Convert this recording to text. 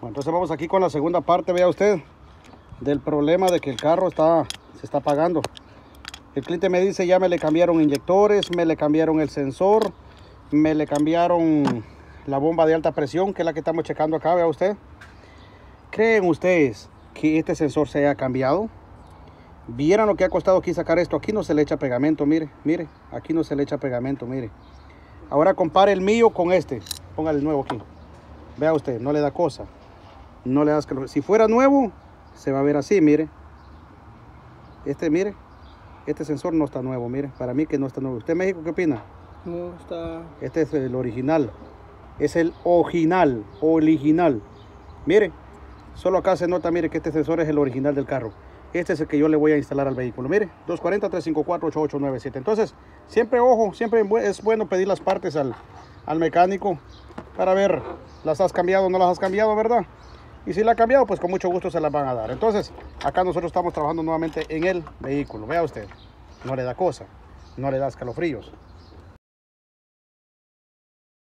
Entonces vamos aquí con la segunda parte, vea usted, del problema de que el carro está, se está apagando. El cliente me dice, ya me le cambiaron inyectores, me le cambiaron el sensor, me le cambiaron la bomba de alta presión, que es la que estamos checando acá, vea usted. ¿Creen ustedes que este sensor se haya cambiado? Vieran lo que ha costado aquí sacar esto. Aquí no se le echa pegamento, mire, mire. Aquí no se le echa pegamento, mire. Ahora compare el mío con este. Póngale el nuevo aquí. Vea usted, no le da cosa. No le das calor. Si fuera nuevo, se va a ver así, mire. Este, mire. Este sensor no está nuevo, mire. Para mí que no está nuevo. ¿Usted México qué opina? No está. Este es el original. Es el original. Original. Mire. Solo acá se nota, mire, que este sensor es el original del carro. Este es el que yo le voy a instalar al vehículo. Mire, 240-354-8897. Entonces, siempre ojo, siempre es bueno pedir las partes al, al mecánico para ver, las has cambiado o no las has cambiado, ¿verdad? Y si la ha cambiado, pues con mucho gusto se las van a dar. Entonces, acá nosotros estamos trabajando nuevamente en el vehículo. Vea usted, no le da cosa, no le da escalofríos.